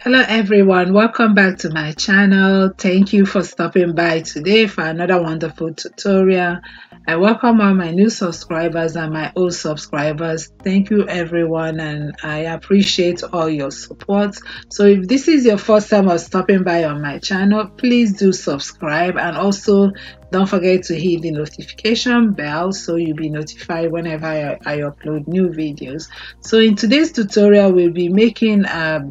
Hello everyone, welcome back to my channel. Thank you for stopping by today for another wonderful tutorial. I welcome all my new subscribers and my old subscribers. Thank you everyone and I appreciate all your support. So if this is your first time of stopping by on my channel, please do subscribe and also don't forget to hit the notification bell so you'll be notified whenever I, I upload new videos. So in today's tutorial, we'll be making a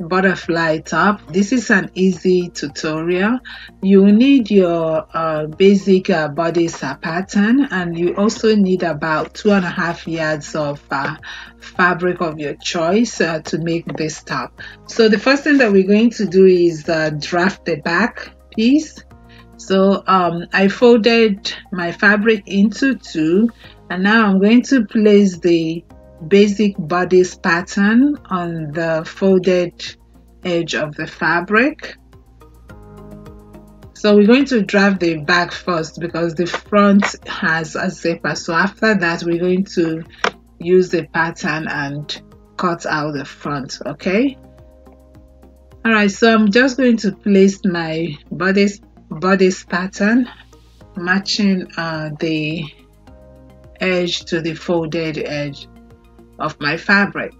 butterfly top this is an easy tutorial. You need your uh, basic uh, bodice pattern and you also need about two and a half yards of uh, fabric of your choice uh, to make this top so the first thing that we're going to do is uh, draft the back piece. So um, I folded my fabric into two and now I'm going to place the basic bodice pattern on the folded edge of the fabric. So we're going to draft the back first because the front has a zipper. So after that we're going to use the pattern and cut out the front okay? All right so i'm just going to place my bodice bodice pattern matching uh, the edge to the folded edge of my fabric.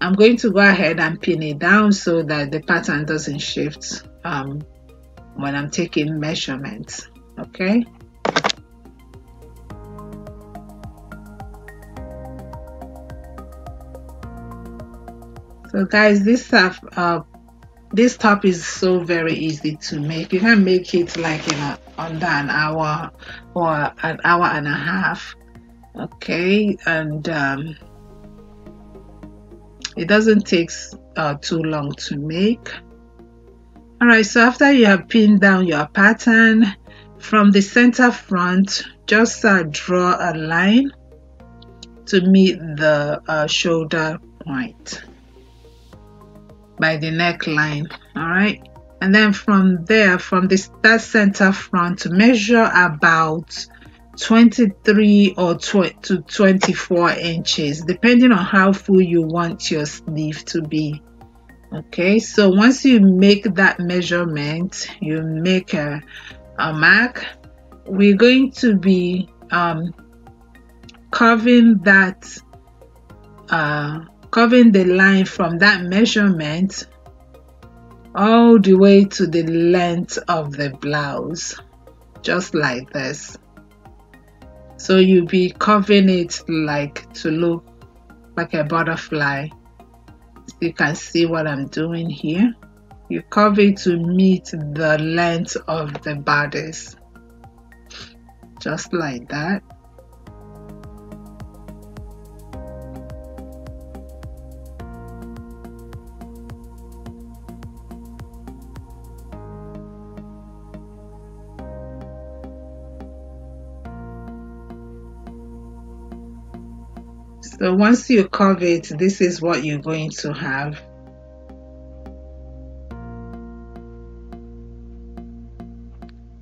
I'm going to go ahead and pin it down so that the pattern doesn't shift um, when I'm taking measurements okay? So guys this stuff uh, this top is so very easy to make. You can make it like in a, under an hour or an hour and a half okay? And um, it doesn't take uh, too long to make. All right so after you have pinned down your pattern from the center front just uh, draw a line to meet the uh, shoulder point by the neckline all right and then from there from this that center front to measure about 23 or to 24 inches depending on how full you want your sleeve to be. Okay so once you make that measurement you make a, a mark we're going to be um, curving that uh, curving the line from that measurement all the way to the length of the blouse just like this so you'll be curving it like to look like a butterfly. You can see what I'm doing here. You curve it to meet the length of the bodice. Just like that So once you curve it, this is what you're going to have.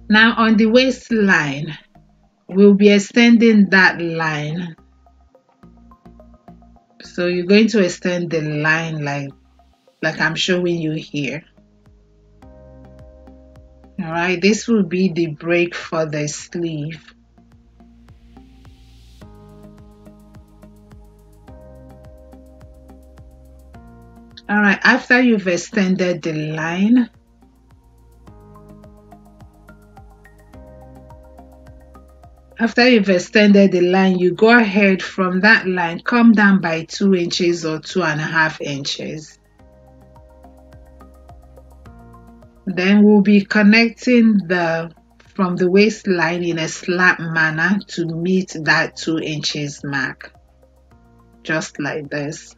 Now on the waistline, we'll be extending that line. So you're going to extend the line like, like I'm showing you here. All right, this will be the break for the sleeve. All right after you've extended the line after you've extended the line you go ahead from that line come down by two inches or two and a half inches. Then we'll be connecting the from the waistline in a slap manner to meet that two inches mark. Just like this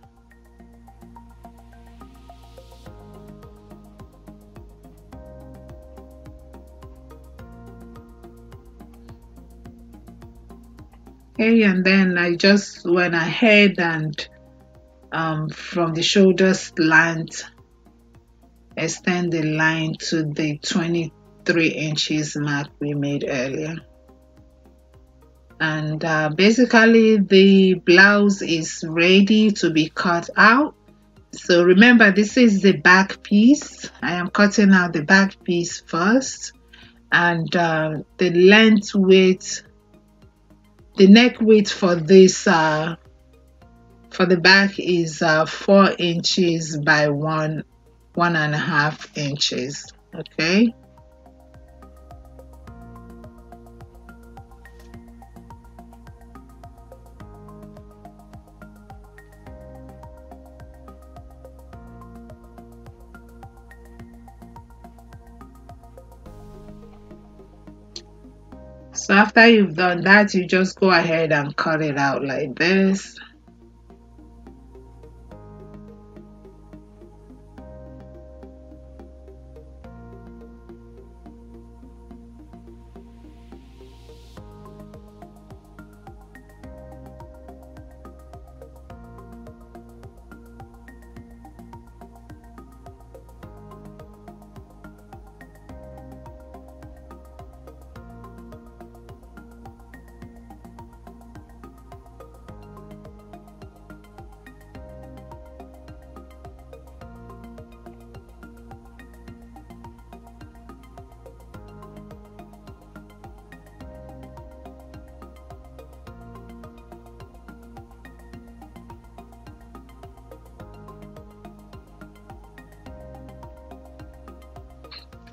okay and then I just went ahead and um, from the shoulder slant extend the line to the 23 inches mark we made earlier. And uh, basically the blouse is ready to be cut out. So remember this is the back piece. I am cutting out the back piece first. And uh, the length width the neck width for this uh, for the back is uh, four inches by one one and a half inches okay So after you've done that, you just go ahead and cut it out like this.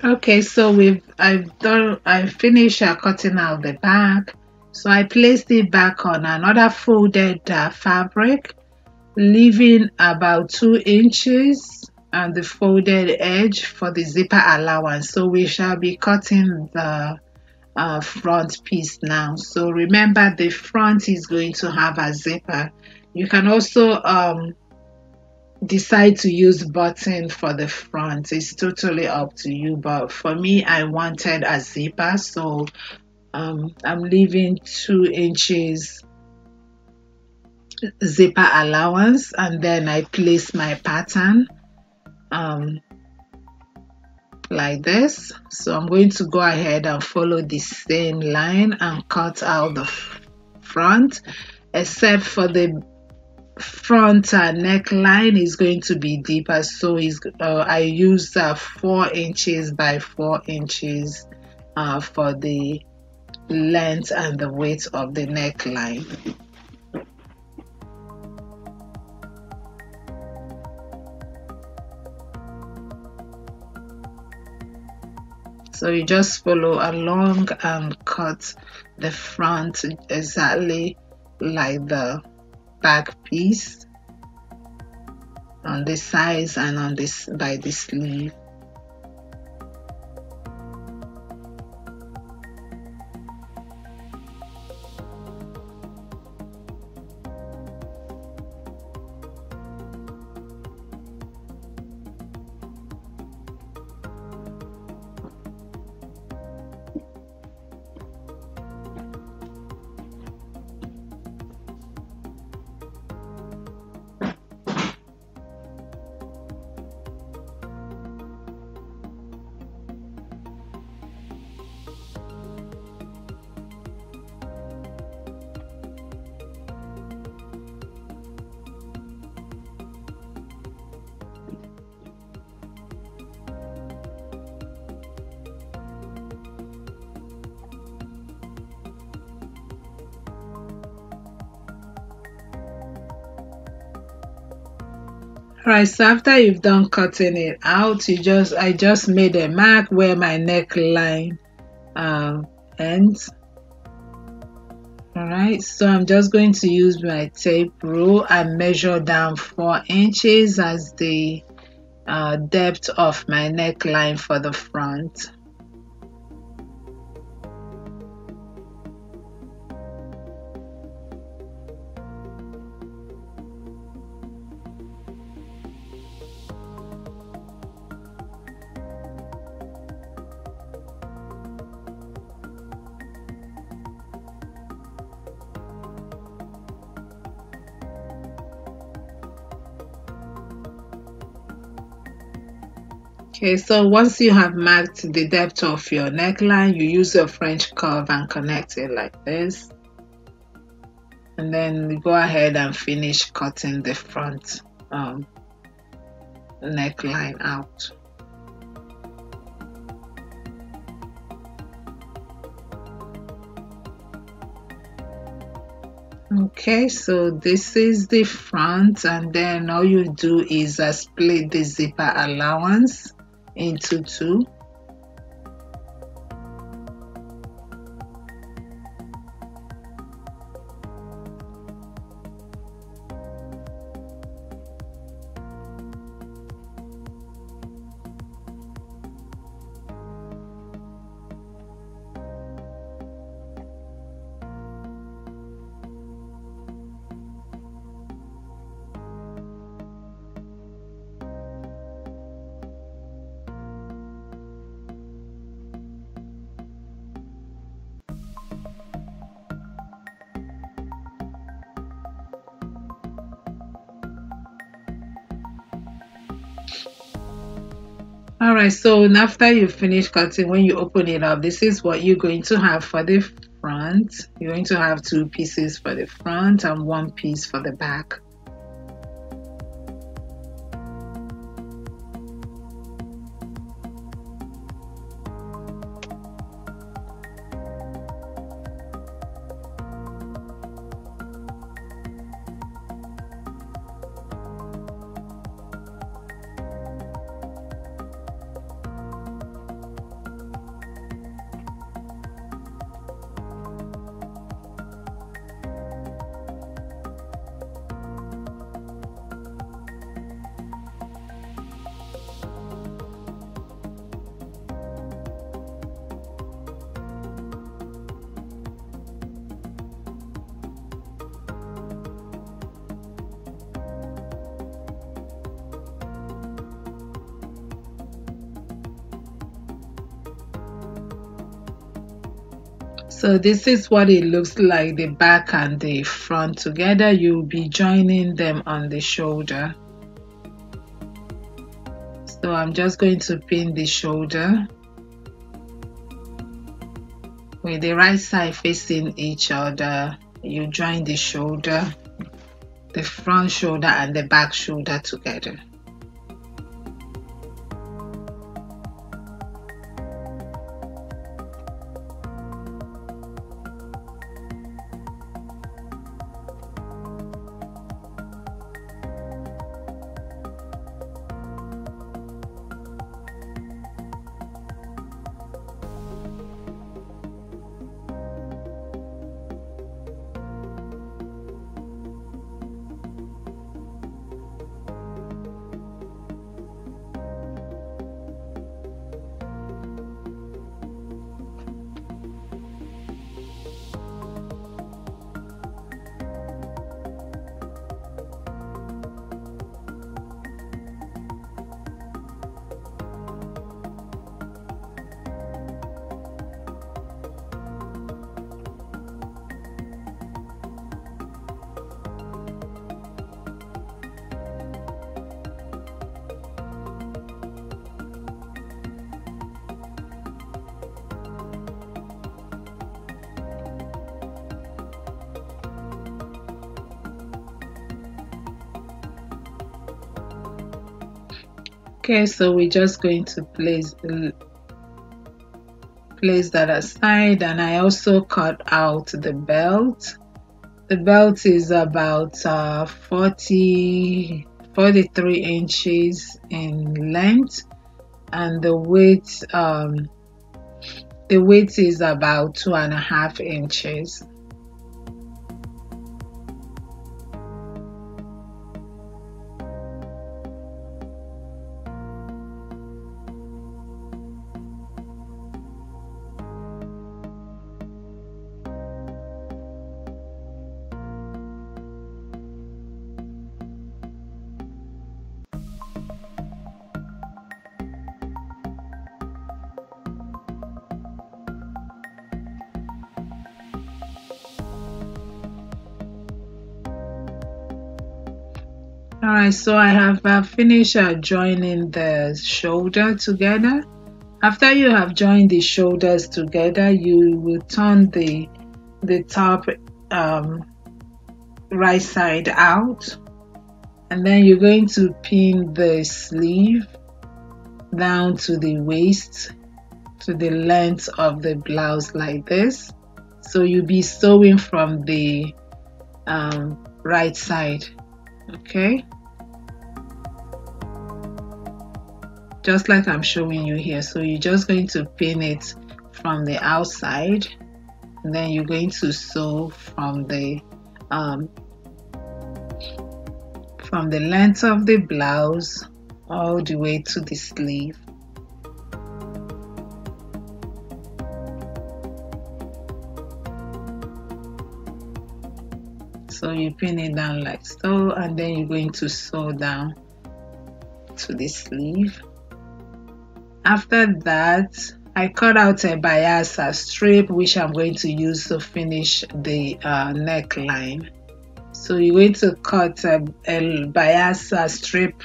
Okay so we've I've done I finished uh, cutting out the back. So I placed it back on another folded uh, fabric leaving about two inches on the folded edge for the zipper allowance. So we shall be cutting the uh, front piece now. So remember the front is going to have a zipper. You can also um, decide to use button for the front. It's totally up to you but for me I wanted a zipper. So um, I'm leaving two inches zipper allowance and then I place my pattern um, like this. So I'm going to go ahead and follow the same line and cut out the front except for the front uh, neckline is going to be deeper. So is uh, I used uh, 4 inches by 4 inches uh, for the length and the width of the neckline so you just follow along and cut the front exactly like the back piece on the sides and on this by the sleeve right so after you've done cutting it out you just I just made a mark where my neckline uh, ends. Alright so I'm just going to use my tape rule and measure down four inches as the uh, depth of my neckline for the front Okay, so once you have marked the depth of your neckline, you use your French curve and connect it like this. And then go ahead and finish cutting the front um, neckline out. okay so this is the front and then all you do is uh, split the zipper allowance into two all right so after you finish cutting when you open it up this is what you're going to have for the front. You're going to have two pieces for the front and one piece for the back so this is what it looks like the back and the front. Together you'll be joining them on the shoulder. So I'm just going to pin the shoulder with the right side facing each other. You join the shoulder the front shoulder and the back shoulder together okay so we're just going to place place that aside. And I also cut out the belt. The belt is about uh, 40 43 inches in length. And the weight um, the weight is about two and a half inches all right so I have uh, finished uh, joining the shoulder together. After you have joined the shoulders together you will turn the the top um, right side out. And then you're going to pin the sleeve down to the waist to the length of the blouse like this. So you'll be sewing from the um, right side okay just like I'm showing you here. So you're just going to pin it from the outside and then you're going to sew from the um, from the length of the blouse all the way to the sleeve. So you pin it down like so and then you're going to sew down to the sleeve after that I cut out a biasa strip which I'm going to use to finish the uh, neckline so you're going to cut a, a strip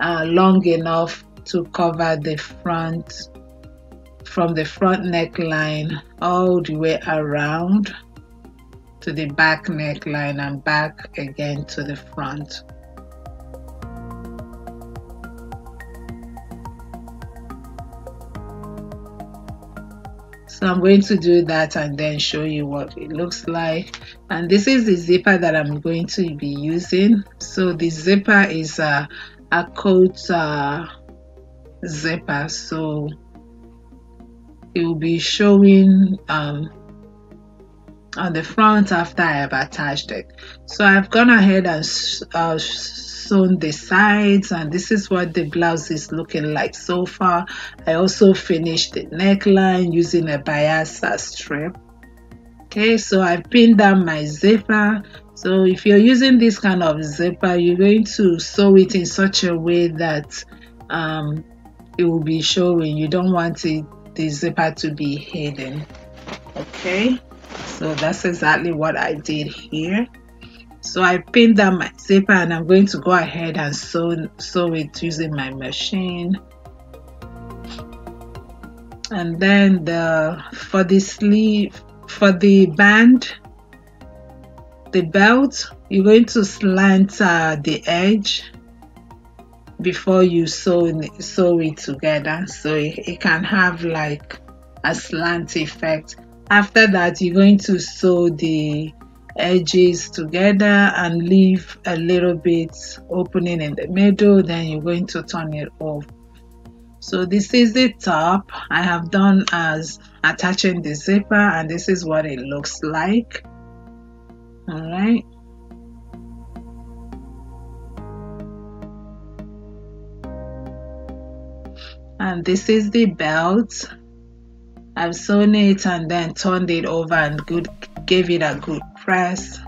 uh, long enough to cover the front from the front neckline all the way around to the back neckline and back again to the front. So I'm going to do that and then show you what it looks like. And this is the zipper that I'm going to be using. So the zipper is a, a coat uh, zipper. So it will be showing um, on the front after I have attached it. So I've gone ahead and uh, sewn the sides and this is what the blouse is looking like so far. I also finished the neckline using a biasa strip. Okay, so I've pinned down my zipper. So if you're using this kind of zipper, you're going to sew it in such a way that um, it will be showing. You don't want it, the zipper to be hidden. Okay so that's exactly what I did here. So I pinned down my zipper and I'm going to go ahead and sew, sew it using my machine. And then the for the sleeve for the band the belt you're going to slant uh, the edge before you sew, sew it together. So it, it can have like a slant effect after that you're going to sew the edges together and leave a little bit opening in the middle then you're going to turn it off. So this is the top. I have done as attaching the zipper and this is what it looks like. All right. And this is the belt I've sewn it and then turned it over and good gave it a good press.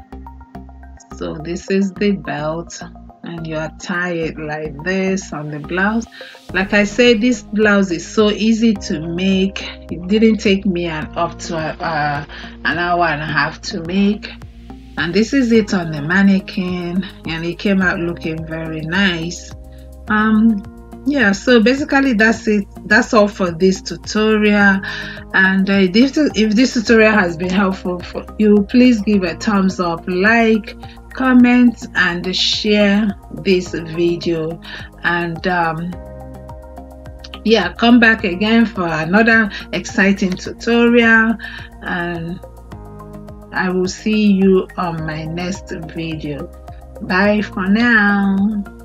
So this is the belt and you tie it like this on the blouse. Like I said this blouse is so easy to make. It didn't take me an up to uh, an hour and a half to make. And this is it on the mannequin and it came out looking very nice. Um yeah so basically that's it. That's all for this tutorial. And uh, if, if this tutorial has been helpful for you please give a thumbs up like comment and share this video. And um, yeah come back again for another exciting tutorial. And I will see you on my next video. Bye for now